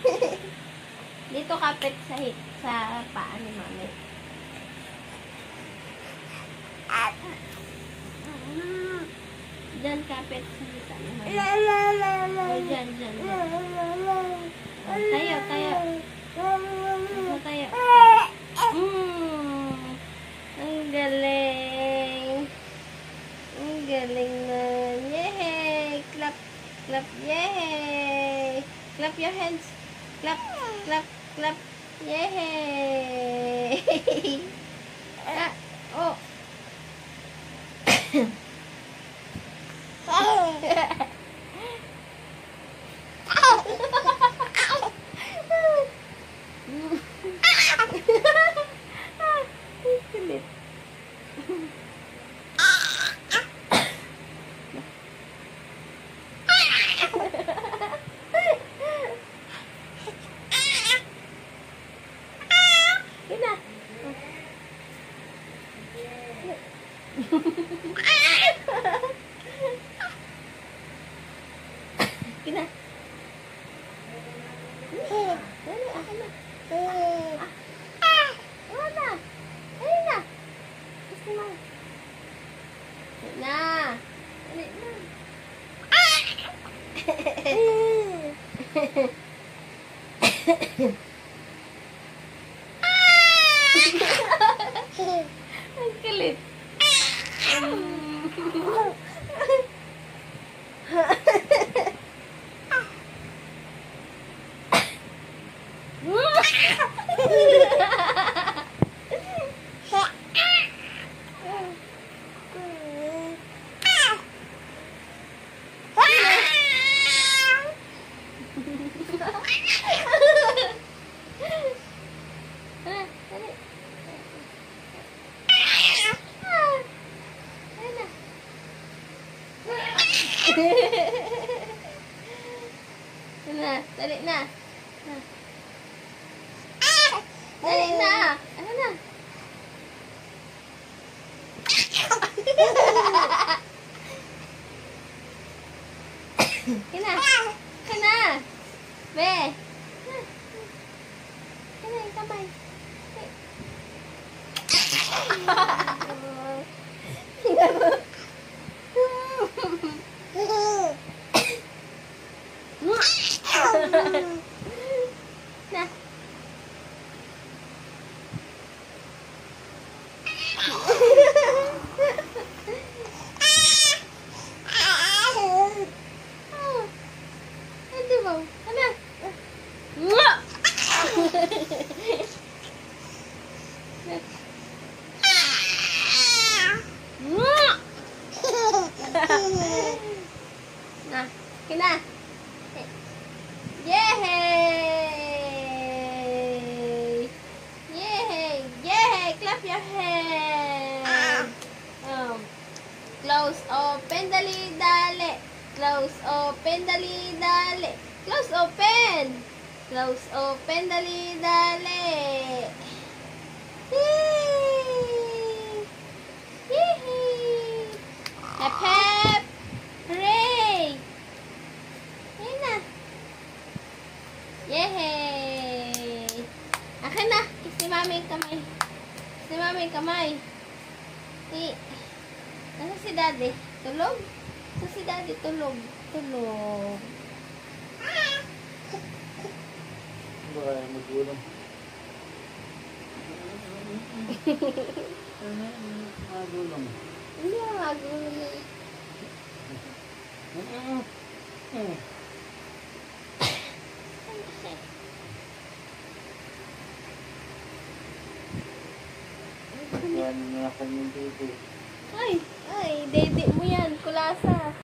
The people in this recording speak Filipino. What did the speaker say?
Dito kapit sa hip, sa paa ni mami. Diyan kapit sa hita ni mami. O, dyan, dyan, dyan. Tayo, tayo. Tayo, tayo. Mm. Ang galing. Ang galing na. Yay! Clap, clap, yay! Clap your hands. Clap, clap, clap. Yay! ah, oh. Kulit. Yun Yun na. Dali, akin na. Ah, wala. Ayun na. Gusto mo. Na. Dali na. Ang kulit. Ah, dali. Ah, ayun na. Ayun na, dali na. Ah. Dali na. Ano na? Kina. Kina. Be. Kina yung kamay. Na. Ah. Ito ba? Ano? Mwah! Mwah! Na, kina. Yay! Yay! Yay! Clap your hands. Um, close, open, dali, dali. Close, open, dali, dali. Close, open. Close, open, dali, dali. Yay! Akin na. Si mami yung kamay. Si mami yung kamay. Si... Nasa si daddy? Tulog? Nasa si daddy? Tulog. Tulog. Baka magulang. Magulang. Hindi ang magulo na. Yan na kanyang baby. Ay, ay, dede mo yan, kulasa.